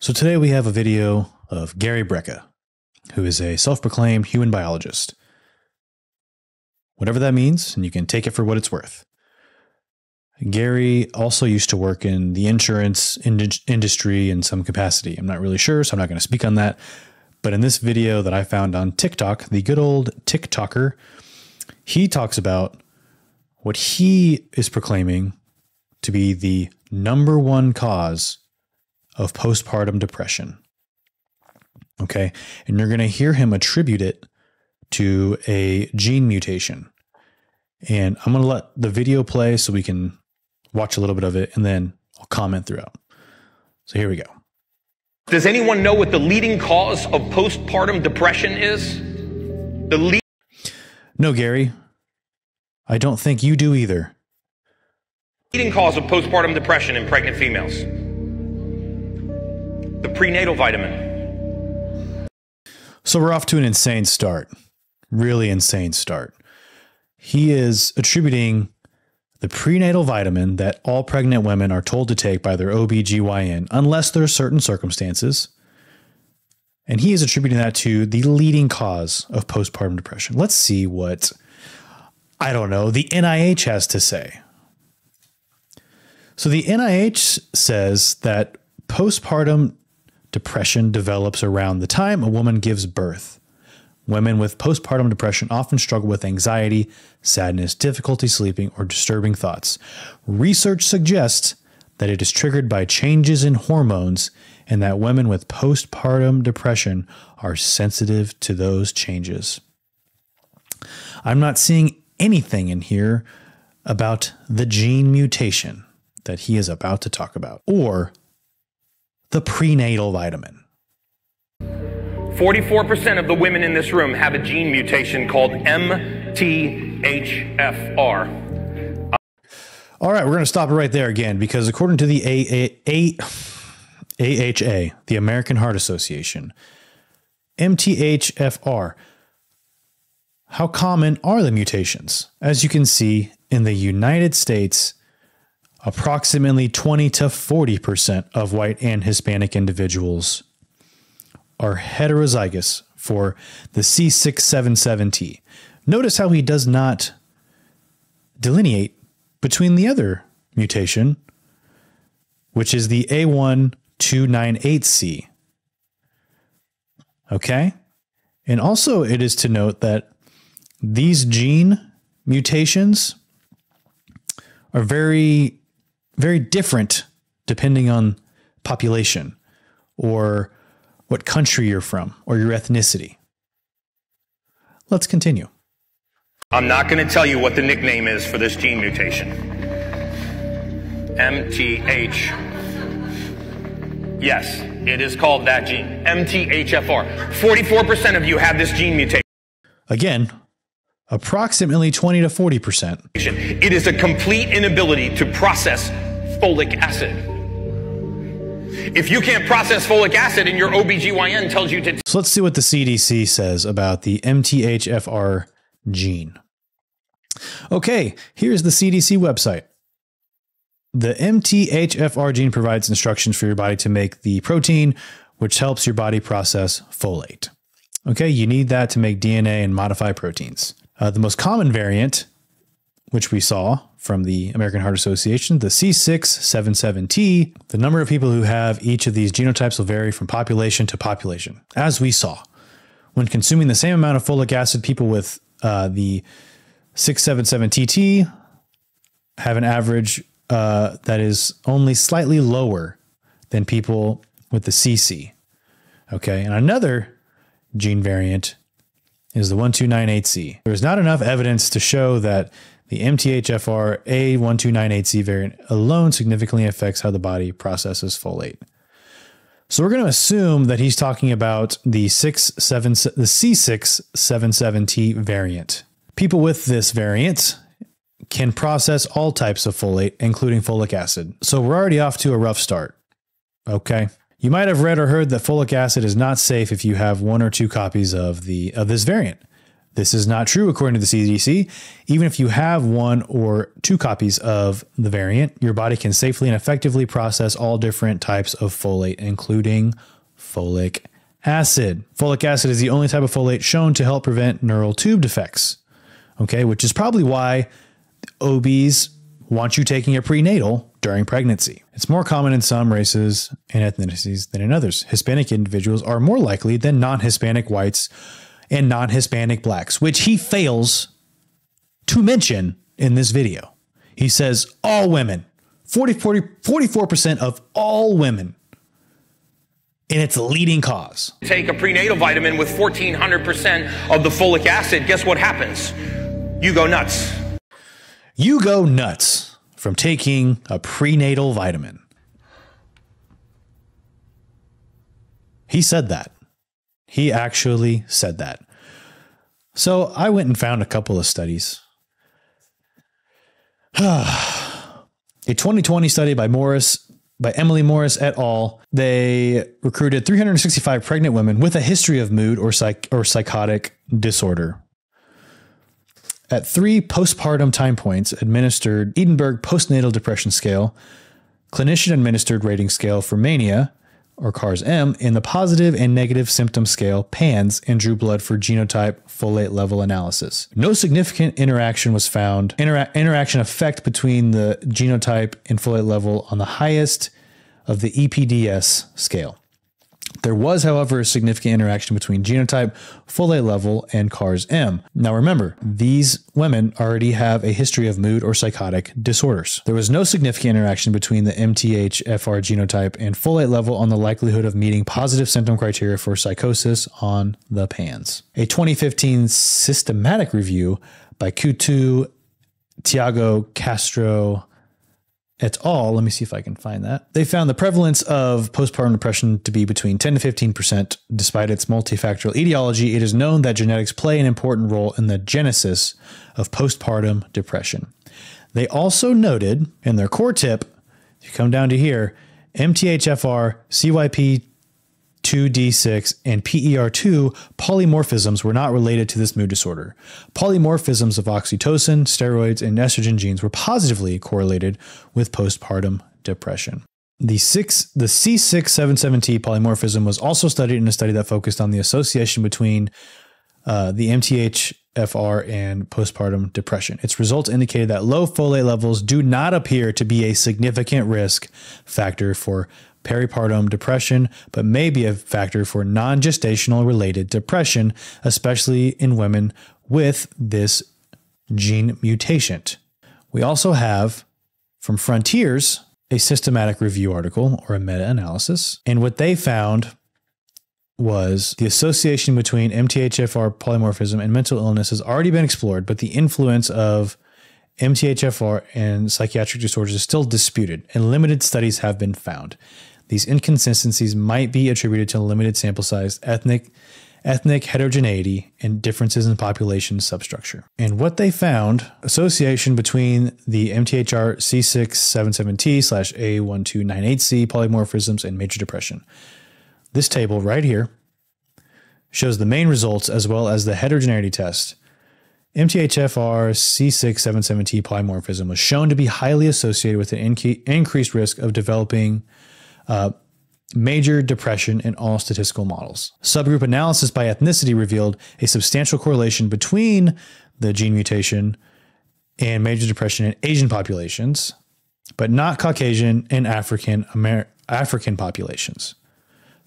So today we have a video of Gary Brecka, who is a self proclaimed human biologist. Whatever that means, and you can take it for what it's worth. Gary also used to work in the insurance ind- industry in some capacity. I'm not really sure, so I'm not going to speak on that. But in this video that I found on TikTok, the good old TikToker, he talks about what he is proclaiming to be the number one cause of postpartum depression. Okay. And you're going to hear him attribute it to a gene mutation. And I'm going to let the video play so we can watch a little bit of it and then I'll comment throughout. So here we go. Does anyone know what the leading cause of postpartum depression is? The lead- No, Gary. I don't think you do either. leading cause of postpartum depression in pregnant females. The prenatal vitamin. So we're off to an insane start. Really insane start. He is attributing the prenatal vitamin that all pregnant women are told to take by their OBGYN, unless there are certain circumstances. And he is attributing that to the leading cause of postpartum depression. Let's see what, I don't know, the NIH has to say. So the NIH says that postpartum depression develops around the time a woman gives birth. Women with postpartum depression often struggle with anxiety, sadness, difficulty sleeping, or disturbing thoughts. Research suggests that it is triggered by changes in hormones and that women with postpartum depression are sensitive to those changes. I'm not seeing anything in here about the gene mutation that he is about to talk about or the prenatal vitamin. 44% of the women in this room have a gene mutation called MTHFR. All right, we're going to stop it right there again because according to the A- A- A- AHA, the American Heart Association, MTHFR, how common are the mutations? As you can see, in the United States, approximately 20 to 40% of white and Hispanic individuals are heterozygous for the C677T. Notice how he does not delineate between the other mutation, which is the A1298C. Okay? And also, it is to note that these gene mutations are very, very different depending on population or what country you're from or your ethnicity. Let's continue. I'm not going to tell you what the nickname is for this gene mutation. MTH. Yes, it is called that gene. MTHFR. 44% of you have this gene mutation. Again, approximately 20 to 40%. It is a complete inability to process folic acid. If you can't process folic acid and your OBGYN tells you to So let's see what the CDC says about the MTHFR gene. Okay, here's the CDC website. The MTHFR gene provides instructions for your body to make the protein, which helps your body process folate. Okay, you need that to make DNA and modify proteins. Uh, the most common variant, which we saw from the American Heart Association, the C677T, the number of people who have each of these genotypes will vary from population to population, as we saw. When consuming the same amount of folic acid, people with uh, the 677TT have an average uh, that is only slightly lower than people with the CC. Okay, and another gene variant is the 1298C. There is not enough evidence to show that the MTHFR A1298C variant alone significantly affects how the body processes folate. So we're going to assume that he's talking about the 67 the C677T variant. People with this variant can process all types of folate, including folic acid. So we're already off to a rough start. Okay. You might have read or heard that folic acid is not safe if you have one or two copies of the of this variant. This is not true according to the CDC. Even if you have one or two copies of the variant, your body can safely and effectively process all different types of folate, including folic acid. Folic acid is the only type of folate shown to help prevent neural tube defects. Okay, which is probably why OBs want you taking a prenatal during pregnancy. It's more common in some races and ethnicities than in others. Hispanic individuals are more likely than non Hispanic whites and non Hispanic blacks, which he fails to mention in this video. He says all women, 40, 40, 44% of all women and it's a leading cause. Take a prenatal vitamin with 1400% of the folic acid, guess what happens? You go nuts. You go nuts from taking a prenatal vitamin. He said that. He actually said that. So I went and found a couple of studies. a 2020 study by Morris by Emily Morris et al. They recruited 365 pregnant women with a history of mood or psych or psychotic disorder. At three postpartum time points, administered Edinburgh postnatal depression scale, clinician administered rating scale for mania, or CARS M, in the positive and negative symptom scale PANS and drew blood for genotype folate level analysis. No significant interaction was found, intera- interaction effect between the genotype and folate level on the highest of the EPDS scale. There was, however, a significant interaction between genotype, folate level, and CARS M. Now remember, these women already have a history of mood or psychotic disorders. There was no significant interaction between the MTHFR genotype and folate level on the likelihood of meeting positive symptom criteria for psychosis on the PANS. A 2015 systematic review by Couto, Tiago Castro, et al., let me see if I can find that. They found the prevalence of postpartum depression to be between 10 to 15%. Despite its multifactorial etiology, it is known that genetics play an important role in the genesis of postpartum depression. They also noted in their core tip, if you come down to here, MTHFR, CYP 2D6, and PER2 polymorphisms were not related to this mood disorder. Polymorphisms of oxytocin, steroids, and estrogen genes were positively correlated with postpartum depression. The, six, the C677T polymorphism was also studied in a study that focused on the association between uh, the MTHFR and postpartum depression. Its results indicated that low folate levels do not appear to be a significant risk factor for peripartum depression, but may be a factor for non gestational related depression, especially in women with this gene mutation. We also have from Frontiers a systematic review article or a meta analysis. And what they found was the association between MTHFR polymorphism and mental illness has already been explored, but the influence of MTHFR and psychiatric disorders is still disputed, and limited studies have been found. These inconsistencies might be attributed to limited sample size, ethnic ethnic heterogeneity, and differences in population substructure. And what they found, association between the MTHR C677T slash A1298C polymorphisms and major depression. This table right here shows the main results as well as the heterogeneity test. MTHFR C677T polymorphism was shown to be highly associated with an increased risk of developing uh, major depression in all statistical models. Subgroup analysis by ethnicity revealed a substantial correlation between the gene mutation and major depression in Asian populations, but not Caucasian and African Amer- African populations.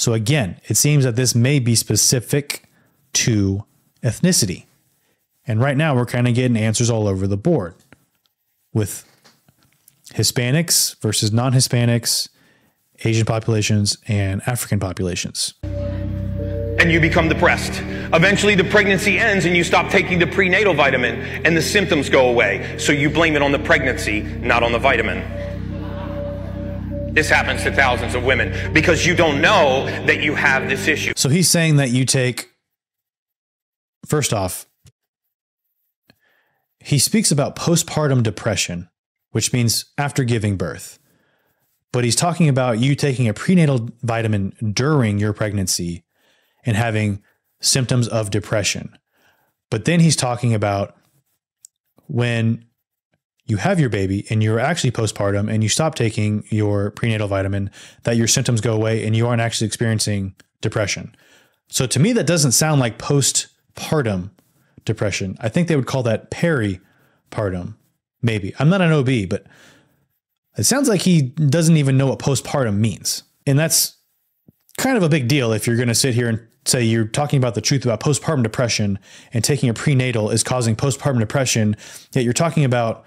So again, it seems that this may be specific to ethnicity. And right now we're kind of getting answers all over the board with Hispanics versus non-Hispanics, Asian populations, and African populations. And you become depressed. Eventually, the pregnancy ends and you stop taking the prenatal vitamin, and the symptoms go away. So you blame it on the pregnancy, not on the vitamin. This happens to thousands of women because you don't know that you have this issue. So he's saying that you take, first off, he speaks about postpartum depression, which means after giving birth but he's talking about you taking a prenatal vitamin during your pregnancy and having symptoms of depression. But then he's talking about when you have your baby and you're actually postpartum and you stop taking your prenatal vitamin, that your symptoms go away and you aren't actually experiencing depression. So to me, that doesn't sound like postpartum depression. I think they would call that peripartum, maybe. I'm not an OB, but it sounds like he doesn't even know what postpartum means. And that's kind of a big deal if you're going to sit here and say you're talking about the truth about postpartum depression and taking a prenatal is causing postpartum depression, yet you're talking about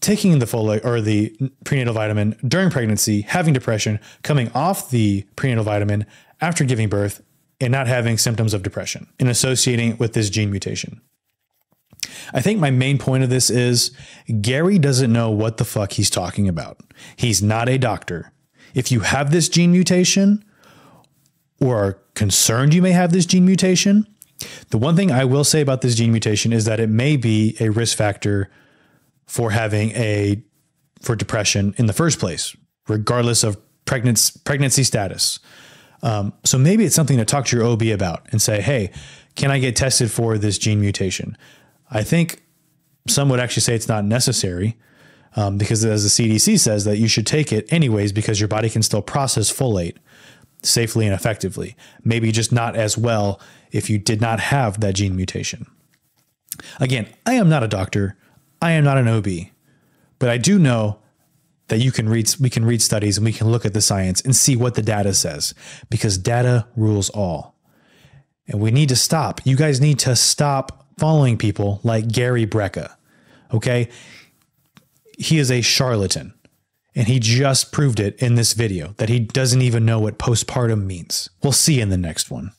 taking the folate or the prenatal vitamin during pregnancy, having depression, coming off the prenatal vitamin after giving birth, and not having symptoms of depression and associating with this gene mutation. I think my main point of this is Gary doesn't know what the fuck he's talking about. He's not a doctor. If you have this gene mutation or are concerned you may have this gene mutation, the one thing I will say about this gene mutation is that it may be a risk factor for having a for depression in the first place, regardless of pregnancy pregnancy status. Um, so maybe it's something to talk to your OB about and say, hey, can I get tested for this gene mutation? I think some would actually say it's not necessary um, because, as the CDC says, that you should take it anyways because your body can still process folate safely and effectively. Maybe just not as well if you did not have that gene mutation. Again, I am not a doctor. I am not an OB, but I do know that you can read we can read studies and we can look at the science and see what the data says because data rules all. And we need to stop. You guys need to stop following people like Gary Brecka. Okay? He is a charlatan. And he just proved it in this video that he doesn't even know what postpartum means. We'll see in the next one.